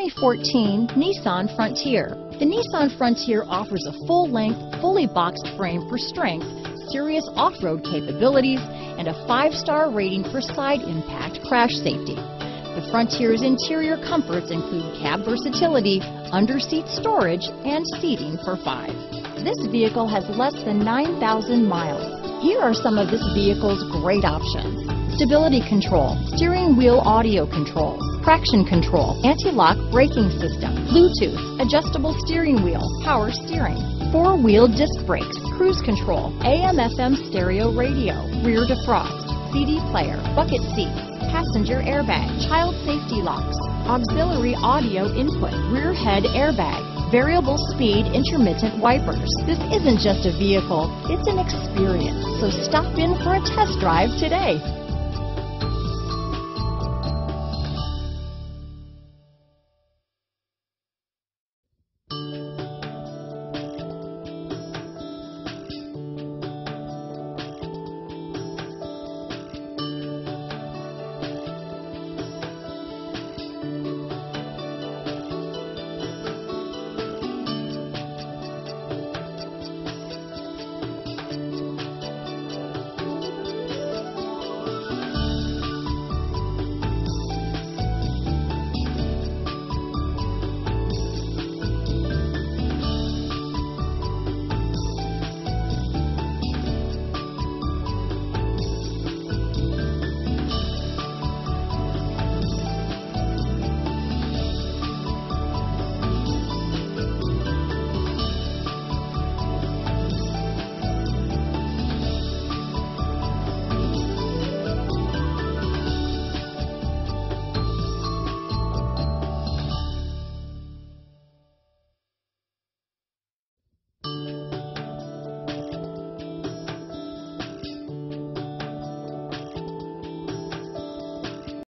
2014 Nissan Frontier. The Nissan Frontier offers a full-length, fully boxed frame for strength, serious off-road capabilities, and a five-star rating for side impact crash safety. The Frontier's interior comforts include cab versatility, under-seat storage, and seating for five. This vehicle has less than 9,000 miles. Here are some of this vehicle's great options. Stability control, steering wheel audio controls, traction control, anti-lock braking system, Bluetooth, adjustable steering wheel, power steering, four-wheel disc brakes, cruise control, AM FM stereo radio, rear defrost, CD player, bucket seats, passenger airbag, child safety locks, auxiliary audio input, rear head airbag, variable speed intermittent wipers. This isn't just a vehicle, it's an experience. So stop in for a test drive today.